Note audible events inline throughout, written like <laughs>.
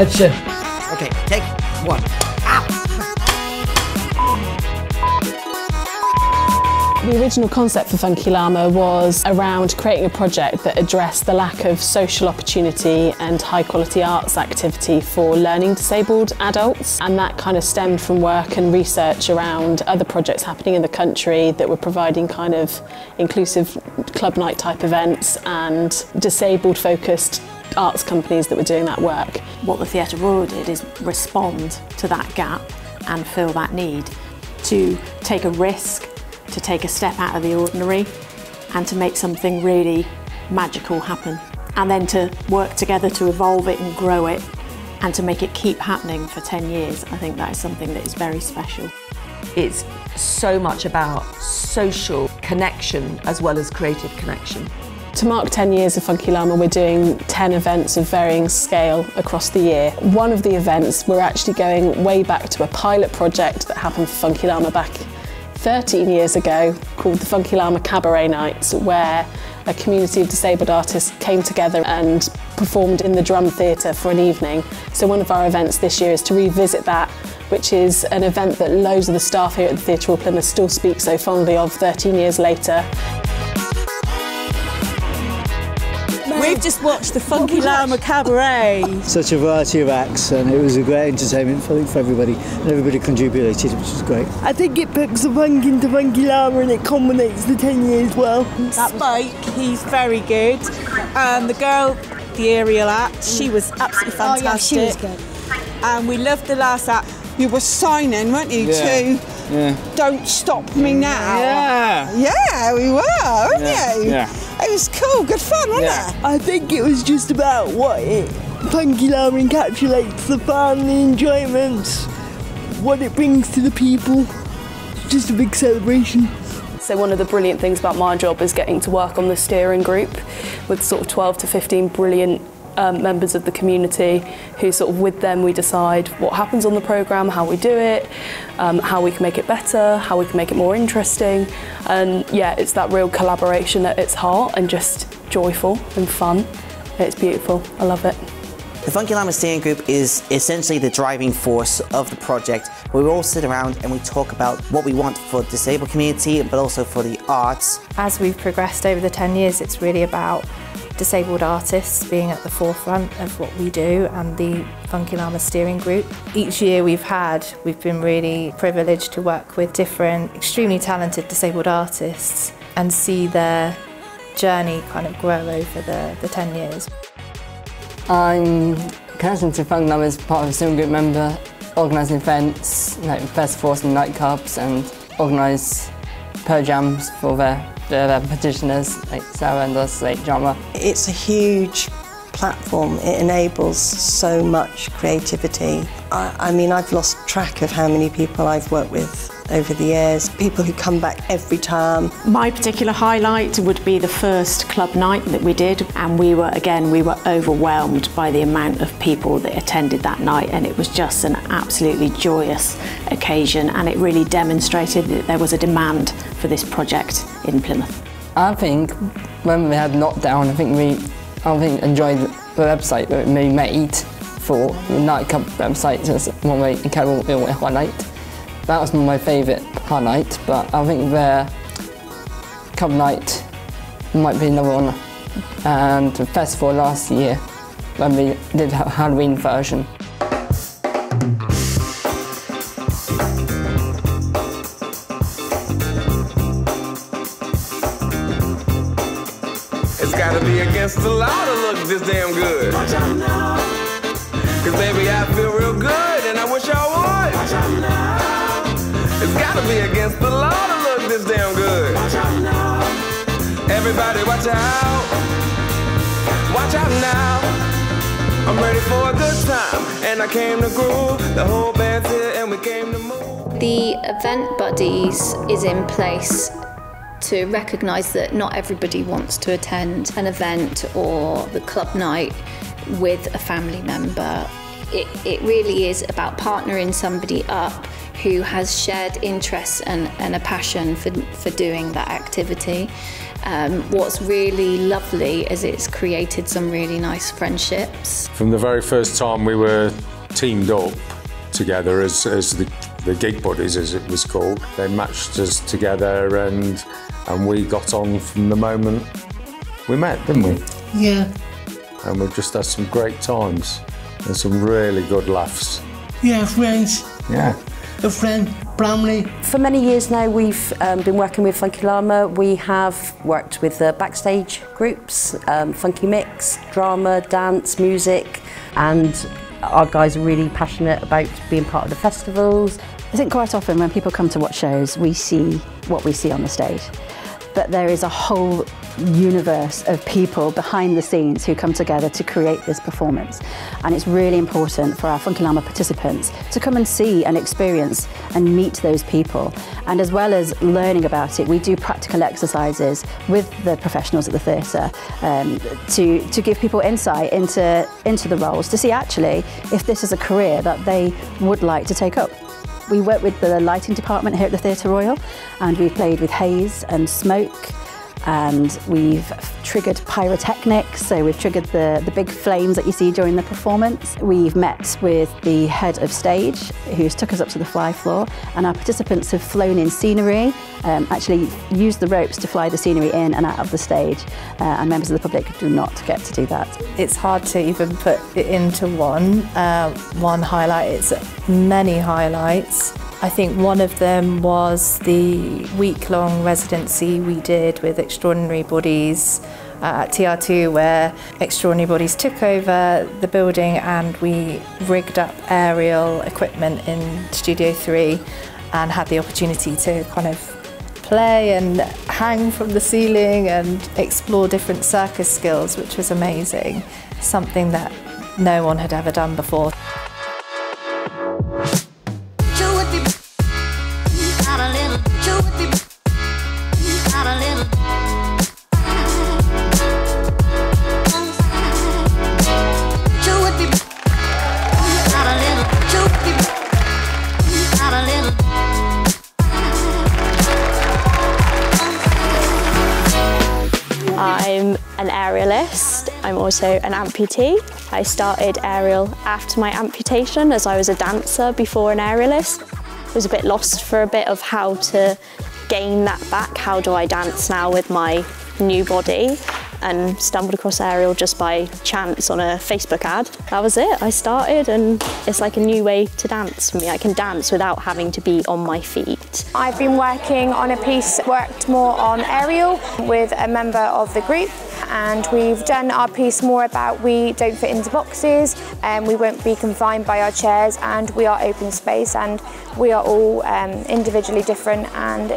Action. Okay, take one. The original concept for Funky Llama was around creating a project that addressed the lack of social opportunity and high quality arts activity for learning disabled adults. And that kind of stemmed from work and research around other projects happening in the country that were providing kind of inclusive club night type events and disabled focused arts companies that were doing that work. What the Theatre Royal did is respond to that gap and fill that need to take a risk, to take a step out of the ordinary and to make something really magical happen. And then to work together to evolve it and grow it and to make it keep happening for 10 years. I think that is something that is very special. It's so much about social connection as well as creative connection. To mark 10 years of Funky Llama, we're doing 10 events of varying scale across the year. One of the events, we're actually going way back to a pilot project that happened for Funky Llama back 13 years ago called the Funky Llama Cabaret Nights, where a community of disabled artists came together and performed in the Drum Theatre for an evening. So one of our events this year is to revisit that which is an event that loads of the staff here at the Theatre Plymouth still speak so fondly of 13 years later. We've just watched the Funky Llama Cabaret. Such a variety of acts, and it was a great entertainment for, for everybody, and everybody contributed, which was great. I think it puts the funk into Funky Llama and it culminates the 10 years well. Spike, he's very good. And the girl, the aerial act, she was absolutely fantastic. Oh, yeah, she was good. And we loved the last act. You were signing, weren't you, Yeah. to Yeah. Don't Stop Me mm. Now? Yeah. Yeah, we were, weren't Yeah, you? yeah. It was cool, good fun, wasn't Yeah. it? I think it was just about what it, Funky Llama encapsulates the fun, the enjoyment, what it brings to the people. It's just a big celebration. So one of the brilliant things about my job is getting to work on the steering group with sort of 12 to 15 brilliant um, members of the community who sort of with them we decide what happens on the programme, how we do it, um, how we can make it better, how we can make it more interesting. And yeah, it's that real collaboration at its heart and just joyful and fun. It's beautiful. I love it. The Funky Llama Steering Group is essentially the driving force of the project we all sit around and we talk about what we want for the disabled community but also for the arts. As we've progressed over the 10 years, it's really about disabled artists being at the forefront of what we do and the Funky Llama steering group. Each year we've had, we've been really privileged to work with different extremely talented disabled artists and see their journey kind of grow over the, the 10 years. I'm connected to Funk Llama as part of a steering group member, organising events like festivals and nightclubs and organise per jams for their, their, like Sarah and us, like drama. It's a huge platform. It enables so much creativity. I, I mean, I've lost track of how many people I've worked with over the years, people who come back every time. My particular highlight would be the first club night that we did and we were again we were overwhelmed by the amount of people that attended that night and it was just an absolutely joyous occasion and it really demonstrated that there was a demand for this project in Plymouth. I think when we had lockdown, I think we I think enjoyed the website that we made for the nightclub website as one way incredible highlight. That was my favourite highlight, but I think the club night might be another one. And the festival last year when we did a Halloween version. It's gotta be against the law to look this damn good. Cause baby, I feel real good and I wish I would. It's gotta be against the law to look this damn good. Everybody watch out. Watch out now. I'm ready for a good time. And I came to groove. The whole band's here and we came to move. The event buddies is in place to recognise that not everybody wants to attend an event or the club night with a family member. It, it really is about partnering somebody up who has shared interests and, and a passion for, for doing that activity. Um, what's really lovely is it's created some really nice friendships. From the very first time we were teamed up together as, as the, the gig buddies, as it was called, they matched us together and, and we got on from the moment we met, didn't we? Yeah. And we've just had some great times and some really good laughs. Yeah, friends. Yeah. A friend, family. For many years now, we've um, been working with Funky Llama. We have worked with the backstage groups, um, Funky Mix, drama, dance, music, and our guys are really passionate about being part of the festivals. I think quite often when people come to watch shows, we see what we see on the stage. But there is a whole universe of people behind the scenes who come together to create this performance. And it's really important for our Funky Llama participants to come and see and experience and meet those people. And as well as learning about it, we do practical exercises with the professionals at the theatre um, to, to give people insight into, into the roles, to see actually if this is a career that they would like to take up. We work with the lighting department here at the Theatre Royal and we've played with haze and smoke and we've triggered pyrotechnics, so we've triggered the, the big flames that you see during the performance. We've met with the head of stage, who's took us up to the fly floor, and our participants have flown in scenery, um, actually used the ropes to fly the scenery in and out of the stage, uh, and members of the public do not get to do that. It's hard to even put it into one, uh, one highlight, it's many highlights. I think one of them was the week-long residency we did with Extraordinary Bodies uh, at TR2 where Extraordinary Bodies took over the building and we rigged up aerial equipment in Studio 3 and had the opportunity to kind of play and hang from the ceiling and explore different circus skills, which was amazing. Something that no one had ever done before. I'm an aerialist. I'm also an amputee. I started aerial after my amputation as I was a dancer before an aerialist. I was a bit lost for a bit of how to gain that back. How do I dance now with my new body? And stumbled across aerial just by chance on a Facebook ad. That was it. I started and it's like a new way to dance for me. I can dance without having to be on my feet. I've been working on a piece, worked more on aerial with a member of the group and we've done our piece more about we don't fit into boxes and we won't be confined by our chairs and we are open space and we are all um, individually different and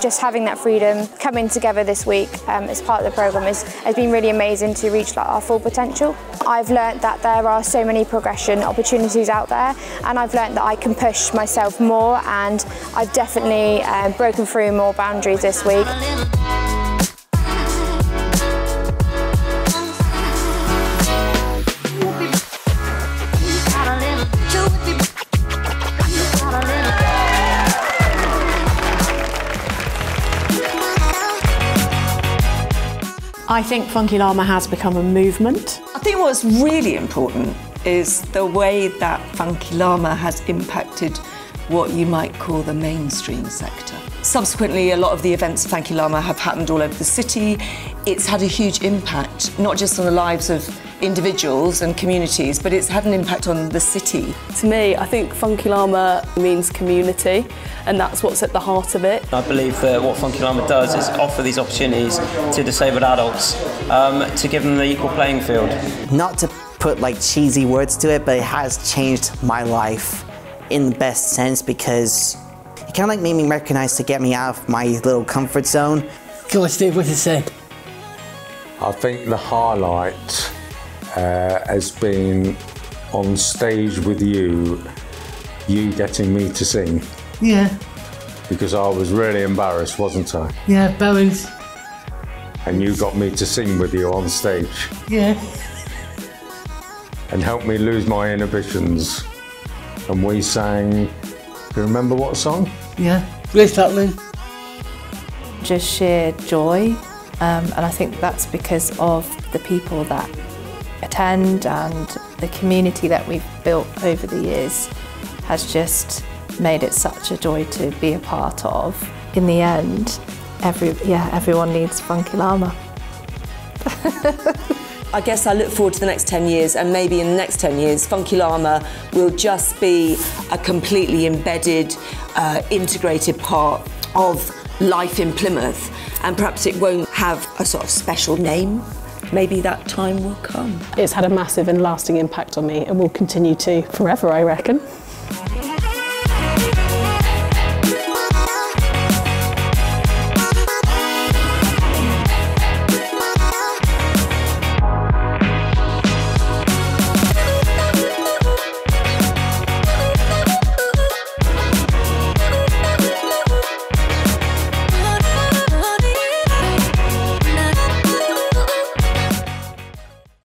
just having that freedom coming together this week um, as part of the programme has, been really amazing to reach like, our full potential. I've learnt that there are so many progression opportunities out there and I've learnt that I can push myself more and I've definitely uh, broken through more boundaries this week. I think Funky Llama has become a movement. I think what's really important is the way that Funky Llama has impacted what you might call the mainstream sector. Subsequently, a lot of the events of Funky Llama have happened all over the city. It's had a huge impact, not just on the lives of individuals and communities, but it's had an impact on the city. To me, I think Funky Llama means community, and that's what's at the heart of it. I believe that what Funky Llama does is offer these opportunities to disabled adults um, to give them the equal playing field. Not to put like cheesy words to it, but it has changed my life in the best sense because it kind of like made me recognize to get me out of my little comfort zone. Go on, Steve, what did you say? I think the highlight uh, has been on stage with you, you getting me to sing. Yeah, Because I was really embarrassed, wasn't I? yeah, Bowen's. And you got me to sing with you on stage Yeah, and helped me lose my inhibitions. And we sang, do you remember what song? yeah. Greased Lightnin'. just sheer joy. Um, and I think that's because of the people that attend and the community that we've built over the years has just made it such a joy to be a part of. In the end, every yeah, everyone needs Funky Llama. <laughs> I guess I look forward to the next 10 years, and maybe in the next 10 years, Funky Llama will just be a completely embedded, uh, integrated part of life in Plymouth, and perhaps it won't have a sort of special name. Maybe that time will come. It's had a massive and lasting impact on me and will continue to forever, I reckon.